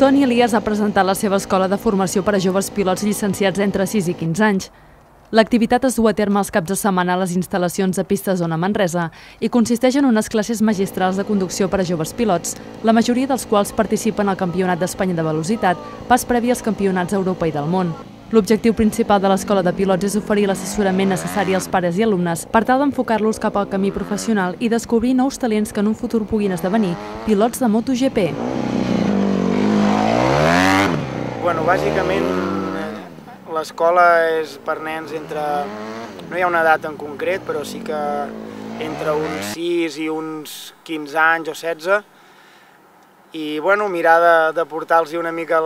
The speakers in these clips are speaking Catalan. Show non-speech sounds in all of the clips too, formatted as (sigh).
Toni Elias ha presentat la seva escola de formació per a joves pilots llicenciats entre 6 i 15 anys. L'activitat es du a terme els caps de setmana a les instal·lacions de Pista Zona Manresa i consisteix en unes classes magistrals de conducció per a joves pilots, la majoria dels quals participen al Campionat d'Espanya de Velocitat, pas previ als campionats d'Europa i del món. L'objectiu principal de l'escola de pilots és oferir l'assessorament necessari als pares i alumnes per tal d'enfocar-los cap al camí professional i descobrir nous talents que en un futur puguin esdevenir pilots de MotoGP. Bueno, bàsicament L'escola és per nens entre... No hi ha una edat en concret, però sí que entre uns 6 i uns 15 anys o 16. I bueno, mirar de, de portar-los una mica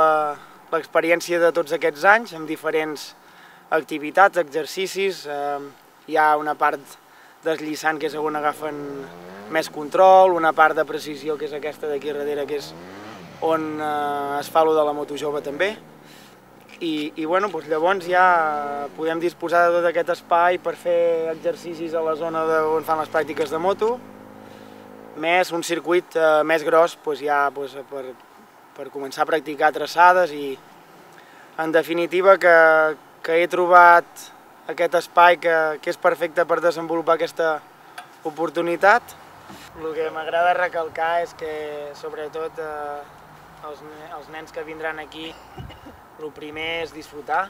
l'experiència de tots aquests anys amb diferents activitats, exercicis. Eh, hi ha una part deslliçant que és on agafen més control, una part de precisió que és aquesta d'aquí darrere que és on eh, es fa lo de la moto jove també i, i bueno, doncs llavors ja podem disposar de tot aquest espai per fer exercicis a la zona de, on fan les pràctiques de moto, més un circuit eh, més gros doncs ja doncs, per, per començar a practicar traçades i en definitiva que, que he trobat aquest espai que, que és perfecte per desenvolupar aquesta oportunitat. El que m'agrada recalcar és que sobretot eh, els, els nens que vindran aquí el primer és disfrutar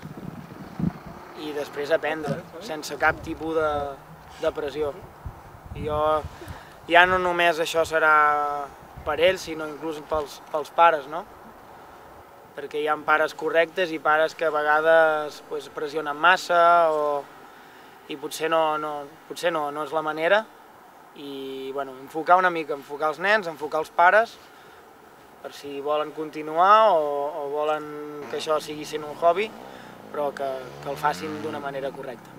i després aprendre, sense cap tipus de, de pressió. I jo, ja no només això serà per ells, sinó inclús pels, pels pares, no? Perquè hi ha pares correctes i pares que a vegades pues, pressionen massa o, i potser, no, no, potser no, no és la manera. I bueno, enfocar una mica, enfocar els nens, enfocar els pares per si volen continuar o, o volen que això sigui sent un hobby, però que, que el facin d'una manera correcta.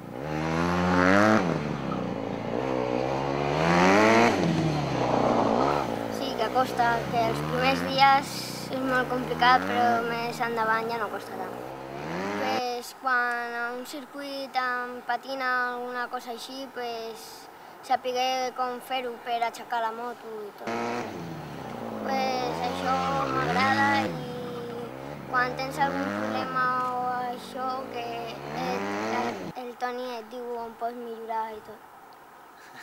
Sí, que costa, que els primers dies és molt complicat, però més endavant ja no costa tant. Pues, quan a un circuit em patina alguna cosa així, pues, saber com fer-ho per aixecar la moto i tot pues, això m'agrada i quan tens algun problema o això que el, el Toni et diu on pots millorar i tot.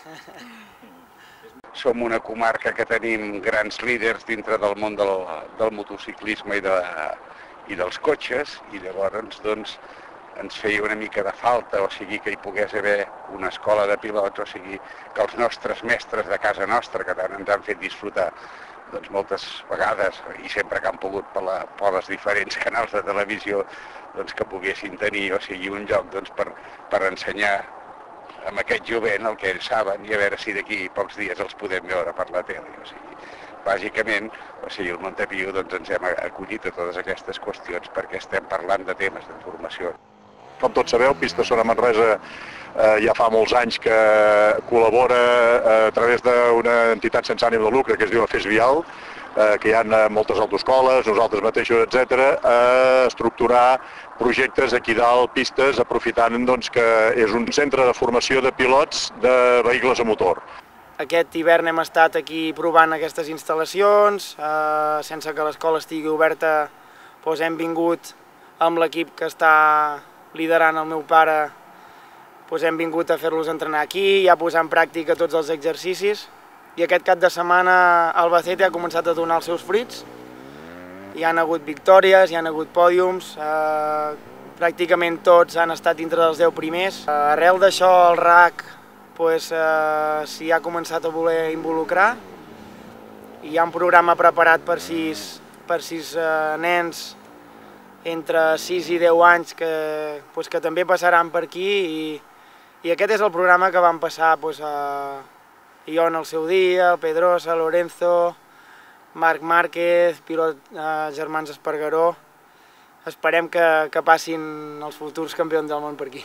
(laughs) Som una comarca que tenim grans líders dintre del món del, del motociclisme i, de, i dels cotxes i llavors doncs, ens feia una mica de falta, o sigui que hi pogués haver una escola de pilots, o sigui que els nostres mestres de casa nostra, que tant ens han fet disfrutar doncs moltes vegades, i sempre que han pogut per, la, per les diferents canals de televisió, doncs que poguessin tenir, o sigui, un lloc doncs, per, per ensenyar amb aquest jovent el que ells saben i a veure si d'aquí pocs dies els podem veure per la tele. O sigui, bàsicament, o sigui, el Montepío doncs, ens hem acollit a totes aquestes qüestions perquè estem parlant de temes de formació. Com tots sabeu, Pista Sona Manresa eh, ja fa molts anys que col·labora eh, a través d'una entitat sense ànim de lucre que es diu Fes Vial, eh, que hi ha eh, moltes autoscoles, nosaltres mateixos, etc, a estructurar projectes aquí dalt, pistes, aprofitant doncs, que és un centre de formació de pilots de vehicles a motor. Aquest hivern hem estat aquí provant aquestes instal·lacions, eh, sense que l'escola estigui oberta doncs hem vingut amb l'equip que està liderant el meu pare doncs hem vingut a fer-los entrenar aquí i a posar en pràctica tots els exercicis. I aquest cap de setmana Albacete ha començat a donar els seus fruits. Hi han hagut victòries, hi han hagut pòdiums, eh, pràcticament tots han estat dintre dels 10 primers. Eh, arrel d'això el RAC doncs, eh, ha començat a voler involucrar. Hi ha un programa preparat per sis, per sis eh, nens entre 6 i 10 anys que, doncs, que també passaran per aquí i, i aquest és el programa que vam passar doncs, a jo en el seu dia, el Pedrosa, Lorenzo, Marc Márquez, pilot eh, Germans Espargaró. Esperem que, que passin els futurs campions del món per aquí.